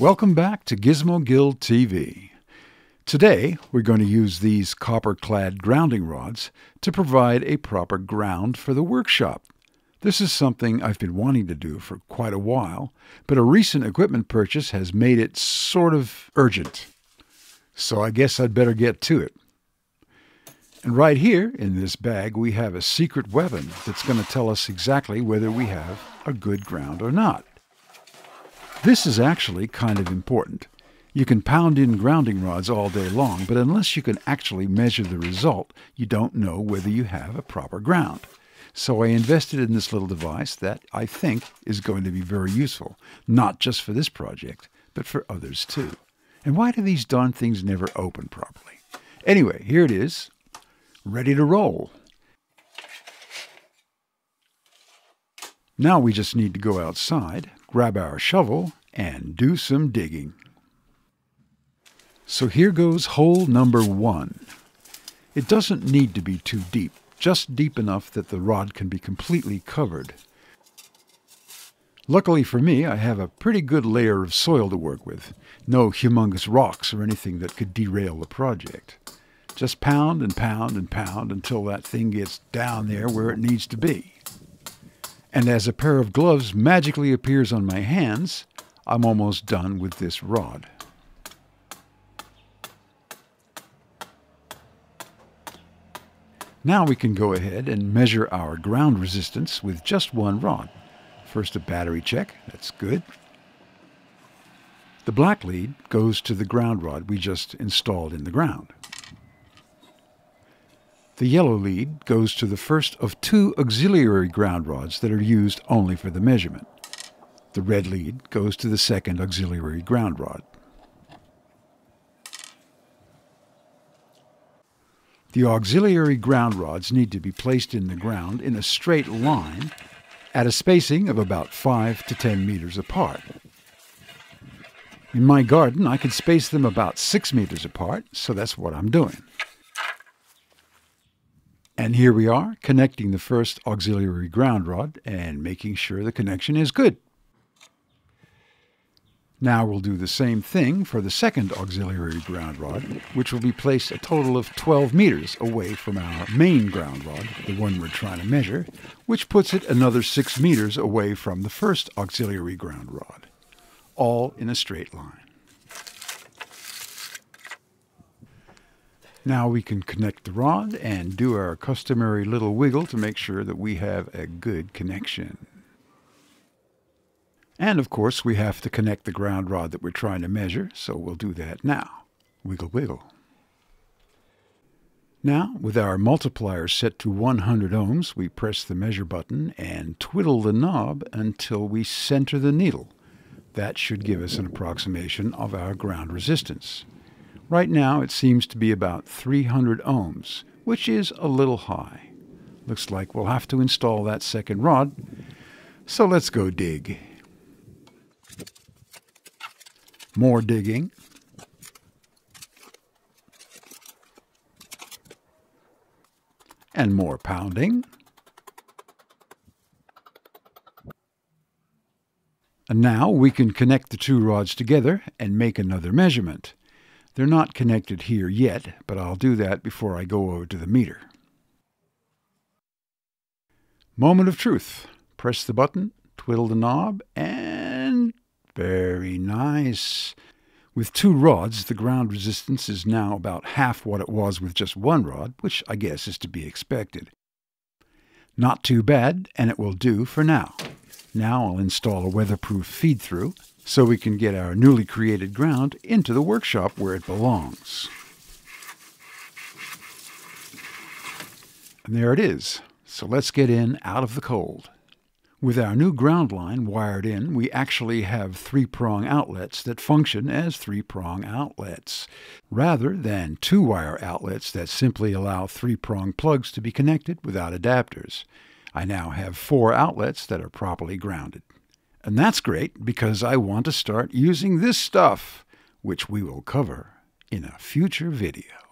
Welcome back to Gizmo Guild TV. Today, we're going to use these copper-clad grounding rods to provide a proper ground for the workshop. This is something I've been wanting to do for quite a while, but a recent equipment purchase has made it sort of urgent. So I guess I'd better get to it. And right here in this bag, we have a secret weapon that's going to tell us exactly whether we have a good ground or not. This is actually kind of important. You can pound in grounding rods all day long, but unless you can actually measure the result, you don't know whether you have a proper ground. So I invested in this little device that I think is going to be very useful, not just for this project, but for others too. And why do these darn things never open properly? Anyway, here it is, ready to roll. Now we just need to go outside, grab our shovel, and do some digging. So here goes hole number one. It doesn't need to be too deep, just deep enough that the rod can be completely covered. Luckily for me, I have a pretty good layer of soil to work with. No humongous rocks or anything that could derail the project. Just pound and pound and pound until that thing gets down there where it needs to be. And as a pair of gloves magically appears on my hands, I'm almost done with this rod. Now we can go ahead and measure our ground resistance with just one rod. First a battery check, that's good. The black lead goes to the ground rod we just installed in the ground. The yellow lead goes to the first of two auxiliary ground rods that are used only for the measurement. The red lead goes to the second auxiliary ground rod. The auxiliary ground rods need to be placed in the ground in a straight line at a spacing of about 5 to 10 meters apart. In my garden, I can space them about 6 meters apart, so that's what I'm doing. And here we are, connecting the first auxiliary ground rod and making sure the connection is good. Now we'll do the same thing for the second auxiliary ground rod, which will be placed a total of 12 meters away from our main ground rod, the one we're trying to measure, which puts it another 6 meters away from the first auxiliary ground rod, all in a straight line. Now we can connect the rod and do our customary little wiggle to make sure that we have a good connection. And of course, we have to connect the ground rod that we're trying to measure, so we'll do that now. Wiggle, wiggle. Now, with our multiplier set to 100 ohms, we press the measure button and twiddle the knob until we center the needle. That should give us an approximation of our ground resistance. Right now, it seems to be about 300 ohms, which is a little high. Looks like we'll have to install that second rod, so let's go dig. More digging. And more pounding. And now we can connect the two rods together and make another measurement. They're not connected here yet, but I'll do that before I go over to the meter. Moment of truth. Press the button, twiddle the knob, and very nice. With two rods, the ground resistance is now about half what it was with just one rod, which I guess is to be expected. Not too bad, and it will do for now. Now I'll install a weatherproof feed-through so we can get our newly created ground into the workshop where it belongs. And there it is. So let's get in out of the cold. With our new ground line wired in, we actually have three-prong outlets that function as three-prong outlets, rather than two-wire outlets that simply allow three-prong plugs to be connected without adapters. I now have four outlets that are properly grounded. And that's great because I want to start using this stuff, which we will cover in a future video.